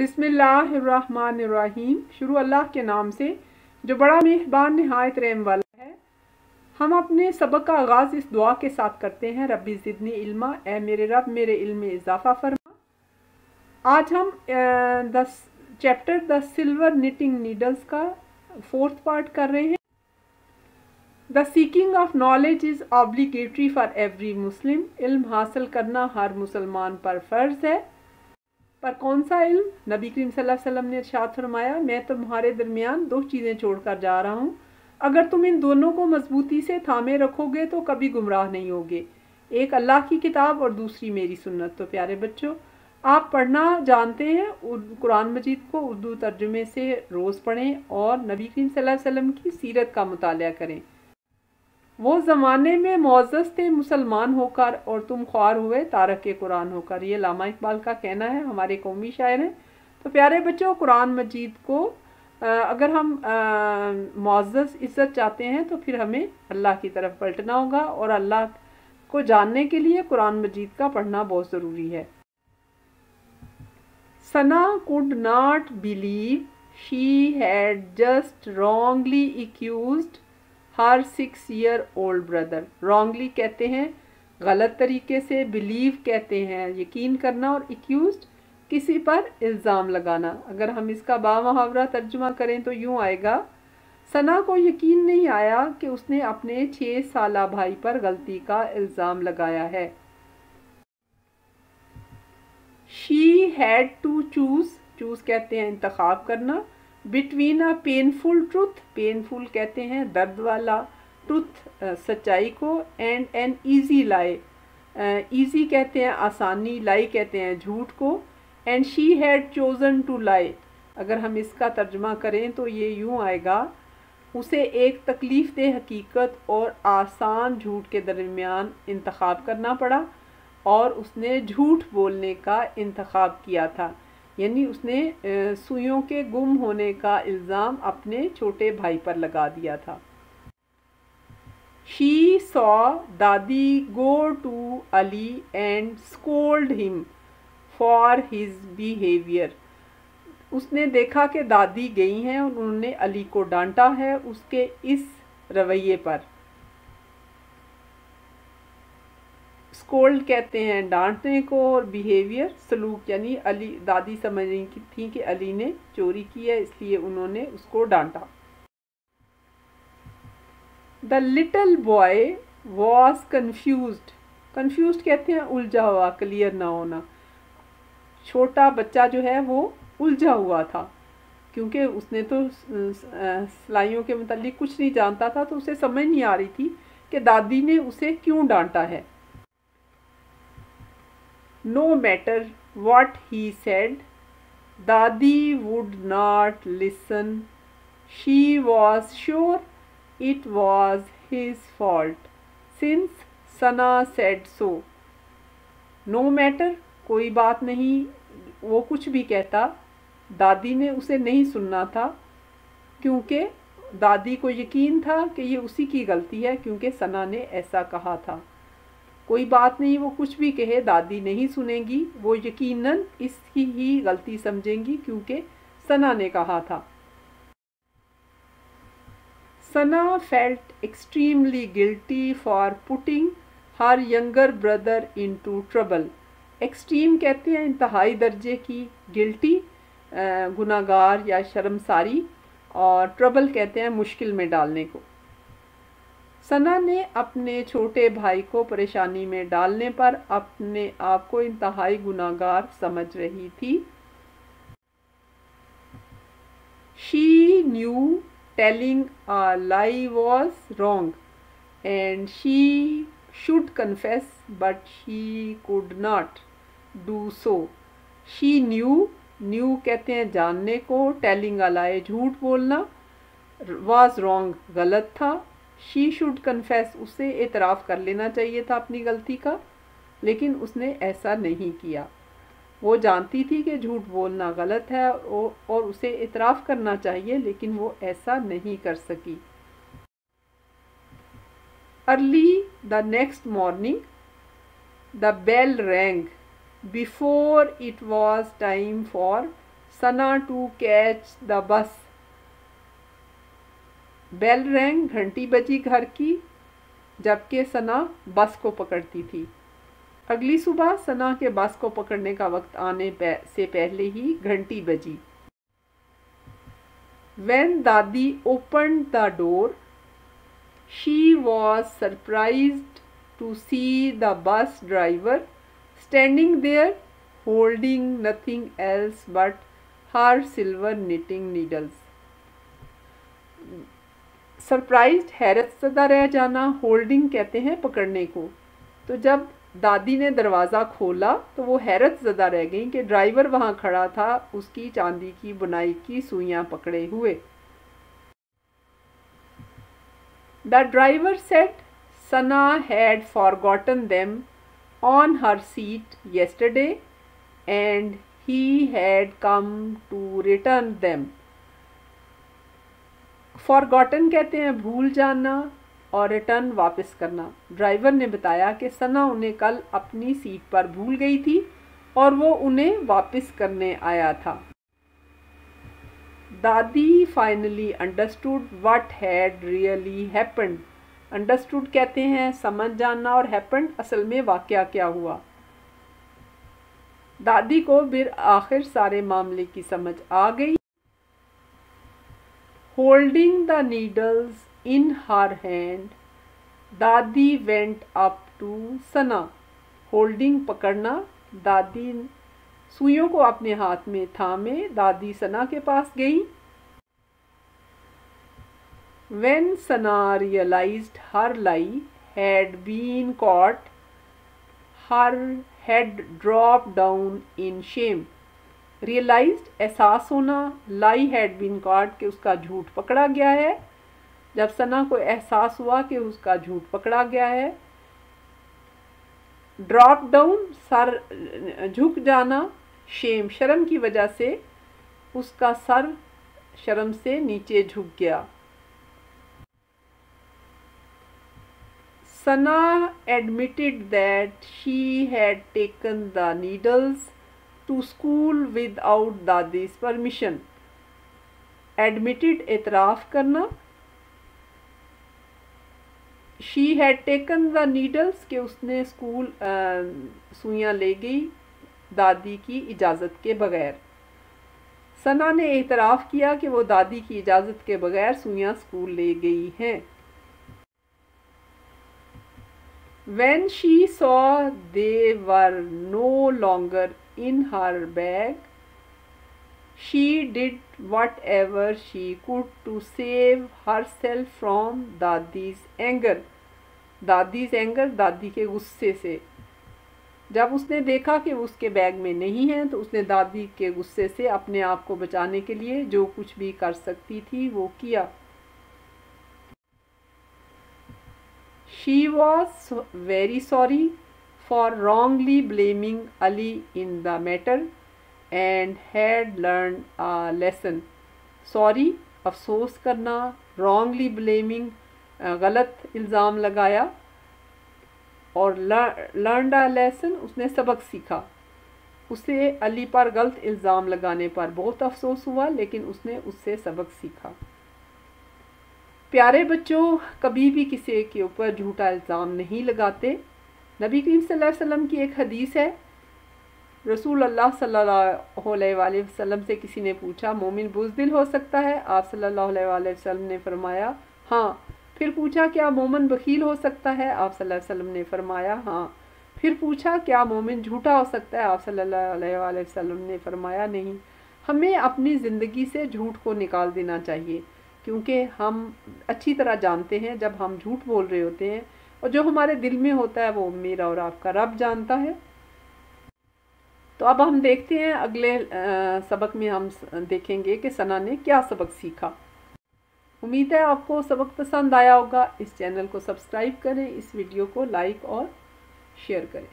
बिस्मिल्लाहिर्रहमानिर्रहीम। शुरू अल्लाह के नाम से, जो बड़ा मेहरबान नहायत रहम वाला है। हम अपने सबक का आगाज़ इस दुआ के साथ करते हैं, रब्बी ज़िदनी इल्मा ए मेरे रब, मेरे इल्म में इजाफ़ा फरमा। आज हम दस, chapter the silver knitting needles का फोर्थ पार्ट कर रहे हैं। The seeking of knowledge is obligatory for every Muslim. इल्म हासिल करना हर मुसलमान पर फ़र्ज़ है। पर कौन सा इल्म? नबी करीम सल्लल्लाहु अलैहि वसल्लम ने इरशाद फरमाया, मैं तुम्हारे दरमियान दो चीज़ें छोड़कर जा रहा हूँ। अगर तुम इन दोनों को मजबूती से थामे रखोगे तो कभी गुमराह नहीं होगे। एक अल्लाह की किताब और दूसरी मेरी सुन्नत। तो प्यारे बच्चों, आप पढ़ना जानते हैं कुरान मजीद को उर्दू तर्जुमे से रोज़ पढ़ें और नबी करीम सल्लल्लाहु अलैहि वसल्लम की सीरत का मुताल करें। वो ज़माने में मोज़ थे, मुसलमान होकर और तुम ख्वार हुए, तारक कुरान होकर। ये लामा इकबाल का कहना है, हमारे कौमी शायर हैं। तो प्यारे बच्चों, कुरान मजीद को अगर हम मुआज़ इज़्ज़त चाहते हैं तो फिर हमें अल्लाह की तरफ़ पलटना होगा और अल्लाह को जानने के लिए कुरान मजीद का पढ़ना बहुत ज़रूरी है। Sana could not believe she had just wrongly accused her six year old brother wrongly कहते हैं, गलत तरीके से बिलीव कहते हैं। यकीन करना और एक्यूज किसी पर इल्ज़ाम लगाना। अगर हम इसका बामहावरा तर्जुमा करें तो यूँ आएगा, सना को यकीन नहीं आया कि उसने अपने छः साल भाई पर गलती का इल्ज़ाम लगाया है। She had to choose choose कहते हैं इंतखब करना। Between a painful truth, painful कहते हैं, दर्द वाला ट्रुथ सच्चाई को and an easy lie easy कहते हैं, आसानी लाई कहते हैं, झूठ को and she had chosen to lie अगर हम इसका तर्जमा करें तो ये यूँ आएगा, उसे एक तकलीफ़ दे हकीकत और आसान झूठ के दरमियान इंतखब करना पड़ा और उसने झूठ बोलने का इंतखब किया था। यानी उसने सुइयों के गुम होने का इल्ज़ाम अपने छोटे भाई पर लगा दिया था। She saw dadi go to Ali and scold him for his behaviour उसने देखा कि दादी गई हैं और उन्होंने अली को डांटा है उसके इस रवैये पर। स्कोल्ड कहते हैं डांटने को और बिहेवियर सलूक यानी अली, दादी समझ रही थी कि अली ने चोरी की है, इसलिए उन्होंने उसको डांटा। The little boy was confused confused कहते हैं उलझा हुआ क्लियर ना होना। छोटा बच्चा जो है वो उलझा हुआ था, क्योंकि उसने तो सिलाइयों के मतलब कुछ नहीं जानता था तो उसे समझ नहीं आ रही थी कि दादी ने उसे क्यों डांटा है। No matter what he said dadi would not listen she was sure it was his fault since Sana said so no matter कोई बात नहीं, वो कुछ भी कहता, दादी ने उसे नहीं सुनना था, क्योंकि दादी को यकीन था कि ये उसी की गलती है, क्योंकि सना ने ऐसा कहा था। कोई बात नहीं, वो कुछ भी कहे, दादी नहीं सुनेगी। वो यकीनन इसकी ही गलती समझेंगी, क्योंकि सना ने कहा था। Sana felt extremely guilty for putting her younger brother into trouble extreme कहते हैं इंतहाई दर्जे की गिल्टी गुनागार या शर्मसारी, और ट्रबल कहते हैं मुश्किल में डालने को। सना ने अपने छोटे भाई को परेशानी में डालने पर अपने आप को इंतहाई गुनागार समझ रही थी। She knew telling a lie was wrong and she should confess but she could not do so she knew knew कहते हैं जानने को टेलिंग अलाए झूठ बोलना वॉज़ रॉन्ग गलत था। शी शुड कन्फेस उसे एतराफ़ कर लेना चाहिए था अपनी गलती का, लेकिन उसने ऐसा नहीं किया। वो जानती थी कि झूठ बोलना गलत है और उसे इतराफ़ करना चाहिए, लेकिन वो ऐसा नहीं कर सकी। Early the next morning the bell rang before it was time for Sana to catch the bus bell rang घंटी बजी घर की, जबकि सना बस को पकड़ती थी। अगली सुबह सना के बस को पकड़ने का वक्त आने से पहले ही घंटी बजी। When dadi open the door she was surprise to see the bus driver standing there holding nothing else but her silver knitting needles surprise हैरत सदा रह जाना होल्डिंग कहते हैं पकड़ने को। तो जब दादी ने दरवाज़ा खोला तो वो हैरत ज़दा रह गई कि ड्राइवर वहाँ खड़ा था, उसकी चांदी की, बुनाई की सुइयाँ पकड़े हुए। The driver said Sana had for forgotten them on her seat yesterday and he had come to return them forgotten कहते हैं, भूल जाना और रिटर्न वापस करना। ड्राइवर ने बताया कि सना उन्हें कल अपनी सीट पर भूल गई थी और वो उन्हें वापस करने आया था। Dadi finally understood what had really happened understood कहते हैं, समझ जाना और हैपेंड असल में वाक्य क्या हुआ। दादी को फिर आखिर सारे मामले की समझ आ गई। Holding the needles in her hand dadi went up to Sana holding पकड़ना दादी सुइयों को अपने हाथ में थामे दादी सना के पास गई। When Sana realise her lie had been caught her head drop down in shame realised एहसास होना, लाई हैड बीन कॉट कि उसका झूठ पकड़ा गया है। जब सना को एहसास हुआ कि उसका झूठ पकड़ा गया है ड्रॉप डाउन सर, झुक जाना शेम शर्म की वजह से उसका सर शर्म से नीचे झुक गया। Sana admitted that she had taken the needles to school without dadi's permission admitted एतराफ़ करना she had taken the needles के उसने स्कूल सुइयाँ ले गई दादी की इजाज़त के बगैर सना ने एतराफ़ किया कि वो दादी की इजाज़त के बगैर सुइयाँ स्कूल ले गई हैं When she saw they were no longer in her bag. She did whatever she could to save herself from dadi's anger dadi's anger दादी के गुस्से से। जब उसने देखा कि उसके बैग में नहीं है तो उसने दादी के गुस्से से अपने आप को बचाने के लिए जो कुछ भी कर सकती थी, वो किया। She was very sorry for wrongly blaming Ali in the matter and had learned a lesson. Sorry, अफसोस करना wrongly blaming गलत इल्ज़ाम लगाया और लर्न अ लेसन उसने सबक सीखा उसे अली पर गलत इल्ज़ाम लगाने पर बहुत अफसोस हुआ लेकिन उसने उससे सबक सीखा प्यारे बच्चों कभी भी किसी के ऊपर झूठा इल्ज़ाम नहीं लगाते। नबी करीम सल्लल्लाहु अलैहि वसल्लम की एक हदीस है। रसूल अल्लाह सल्लल्लाहु अलैहि वसल्लम से किसी ने पूछा, मोमिन बुजदिल हो सकता है? आप सल्लल्लाहु अलैहि वसल्लम ने फरमाया हाँ। फिर पूछा, क्या मोमिन बखील हो सकता है? आप सल्लल्लाहु अलैहि वसल्लम ने फरमाया हाँ। फिर पूछा, क्या मोमिन झूठा हो सकता है? आप सल्लल्लाहु अलैहि वसल्लम ने फरमाया, नहीं। हमें अपनी ज़िंदगी से झूठ को निकाल देना चाहिए, क्योंकि हम अच्छी तरह जानते हैं, जब हम झूठ बोल रहे होते हैं और जो हमारे दिल में होता है वो मेरा और आपका रब जानता है। तो अब हम देखते हैं अगले सबक में हम देखेंगे कि सना ने क्या सबक सीखा। उम्मीद है आपको सबक पसंद आया होगा। इस चैनल को सब्सक्राइब करें, इस वीडियो को लाइक और शेयर करें।